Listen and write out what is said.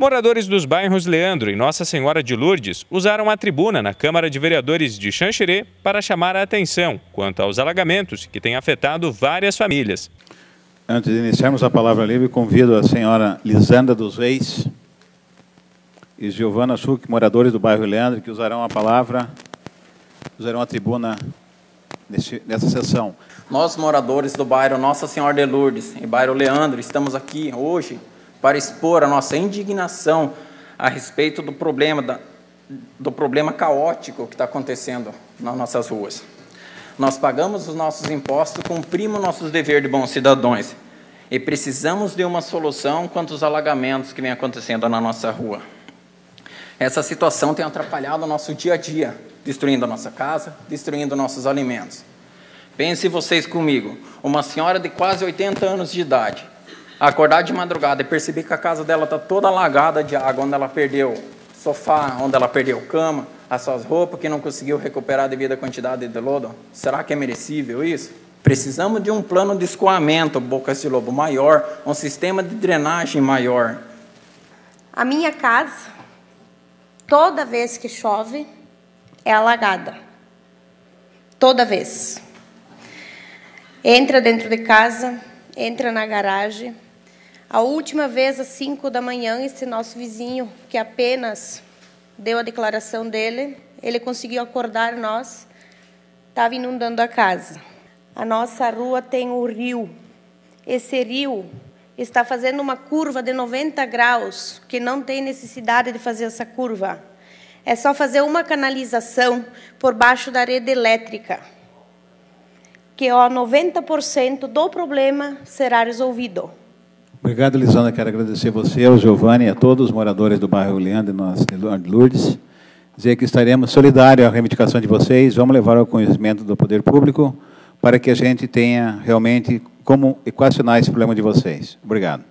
Moradores dos bairros Leandro e Nossa Senhora de Lourdes usaram a tribuna na Câmara de Vereadores de Xanxerê para chamar a atenção quanto aos alagamentos que têm afetado várias famílias. Antes de iniciarmos a palavra livre, convido a senhora Lisanda dos Reis e Giovana Schuch, moradores do bairro Leandro, que usarão a palavra, usarão a tribuna nesse, nessa sessão. Nós, moradores do bairro Nossa Senhora de Lourdes e bairro Leandro, estamos aqui hoje para expor a nossa indignação a respeito do problema, da, do problema caótico que está acontecendo nas nossas ruas. Nós pagamos os nossos impostos, cumprimos nossos deveres de bons cidadãos e precisamos de uma solução quanto aos alagamentos que vem acontecendo na nossa rua. Essa situação tem atrapalhado o nosso dia a dia, destruindo a nossa casa, destruindo nossos alimentos. Pense vocês comigo, uma senhora de quase 80 anos de idade, acordar de madrugada e perceber que a casa dela está toda alagada de água, onde ela perdeu sofá, onde ela perdeu cama, as suas roupas que não conseguiu recuperar devido à quantidade de lodo, será que é merecível isso? Precisamos de um plano de escoamento, bocas de lobo maior, um sistema de drenagem maior. A minha casa, toda vez que chove, é alagada. Toda vez. Entra dentro de casa, entra na garagem, a última vez, às 5 da manhã, esse nosso vizinho, que apenas deu a declaração dele, ele conseguiu acordar nós, estava inundando a casa. A nossa rua tem o rio. Esse rio está fazendo uma curva de 90 graus, que não tem necessidade de fazer essa curva. É só fazer uma canalização por baixo da rede elétrica, que ó, 90% do problema será resolvido. Obrigado, Lisandra. Quero agradecer você, ao Giovanni a todos os moradores do bairro Leandro e Lourdes. Dizer que estaremos solidários à reivindicação de vocês, vamos levar ao conhecimento do poder público para que a gente tenha realmente como equacionar esse problema de vocês. Obrigado.